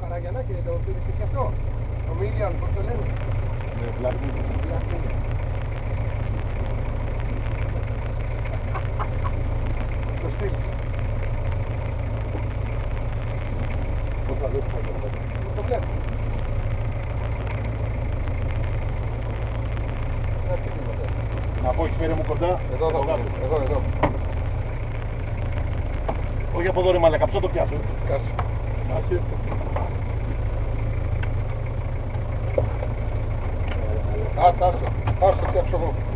Καραγιανάκη δεν το πήρε και αυτό. Το Μίλιαν, πώς το λένε; Ναι, βλέπει. Βλαχτίνη. Το στείλει. Πώς θα δεις πώς θα δεις. Το βλέπω. Έτσι τίποτα. Να πω, έχεις φέρει μου κοντά; Εδώ, εδώ, κάτω. εδώ, εδώ. Όχι από εδώ ρε μαλακα, ποιο το πιάσω. Κάτσε. Gracias. А, Тарсик, Тарсик, я.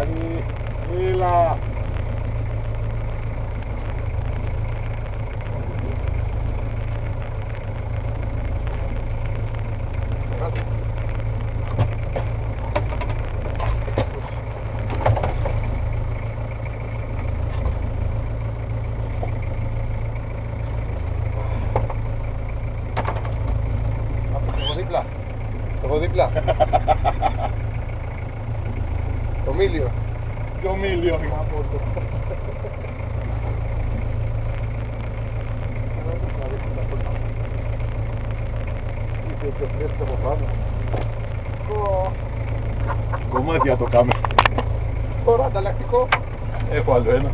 Ah, là, là. Plat. Το μίλιο. Δυο μίλιο. Είχε και φρέσκο από πάνω. Κομμάτια το κάμε. Τώρα ανταλλακτικό. Έχω άλλο ένα.